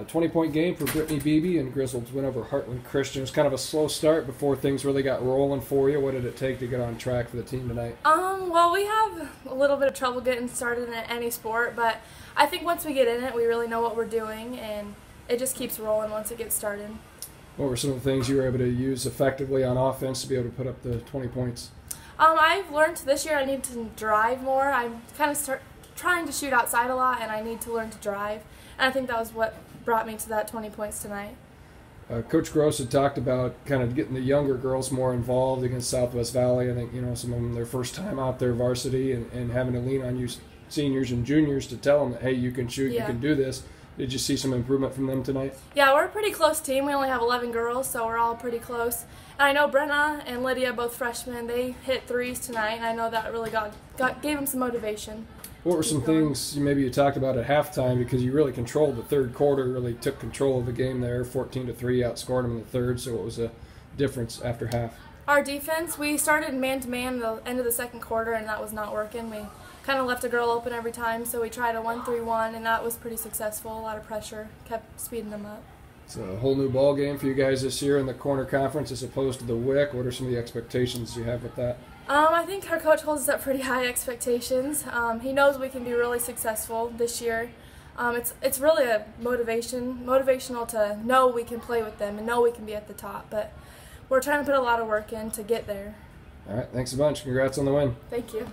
A 20 point game for Brittney Beebe and Griswold win over Heartland Christian. It was kind of a slow start before things really got rolling for you. What did it take to get on track for the team tonight? Um, well, we have a little bit of trouble getting started in any sport, but I think once we get in it, we really know what we're doing, and it just keeps rolling once it gets started. What were some of the things you were able to use effectively on offense to be able to put up the 20 points? Um, I've learned this year I need to drive more. I'm kind of start trying to shoot outside a lot, and I need to learn to drive. And I think that was what brought me to that 20 points tonight. Uh, Coach Gross had talked about kind of getting the younger girls more involved against Southwest Valley. I think you know some of them their first time out there varsity and, and having to lean on you seniors and juniors to tell them that hey you can shoot, Yeah. you can do this. Did you see some improvement from them tonight? Yeah, we're a pretty close team. We only have 11 girls, so we're all pretty close. And I know Brenna and Lydia, both freshmen, they hit threes tonight, and I know that really got, got gave them some motivation. What were some things maybe you talked about at halftime because you really controlled the third quarter, really took control of the game there, 14 to three, outscored them in the third. So what was the difference after half? Our defense, we started man to man the end of the second quarter, and that was not working. We kind of left a girl open every time, so we tried a 1 3 1, and that was pretty successful. A lot of pressure, kept speeding them up. It's a whole new ball game for you guys this year in the corner conference as opposed to the WIC. What are some of the expectations you have with that? Um, I think our coach holds us up pretty high expectations. Um, he knows we can be really successful this year. Um, it's it's really a motivation, motivational to know we can play with them and know we can be at the top. But we're trying to put a lot of work in to get there. All right, thanks a bunch. Congrats on the win. Thank you.